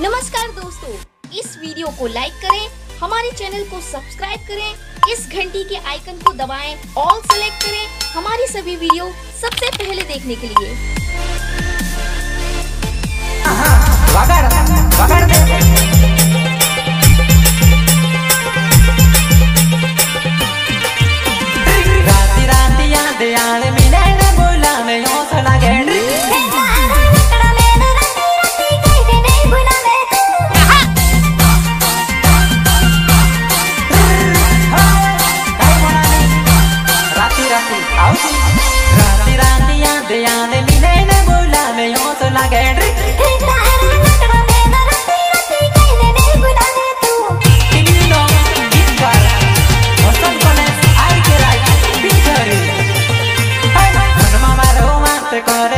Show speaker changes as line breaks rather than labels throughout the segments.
नमस्कार दोस्तों, इस वीडियो को लाइक करें, हमारे चैनल को सब्सक्राइब करें, इस घंटी के आइकन को दबाएँ ऑल सेलेक्ट करें, हमारी सभी वीडियो सबसे पहले देखने के लिए।
se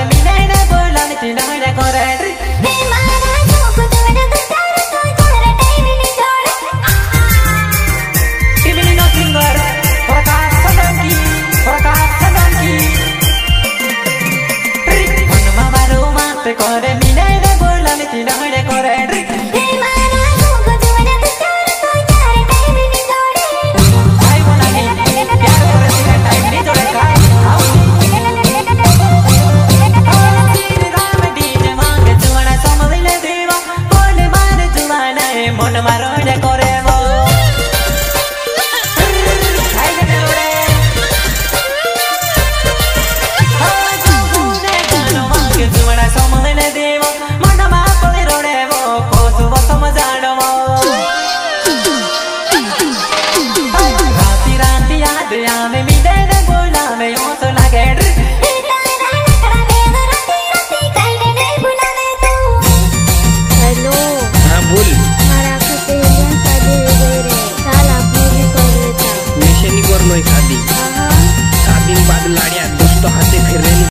वर नोय खादी साधी बाद
लाड्या दोस्त हाते फिरेल.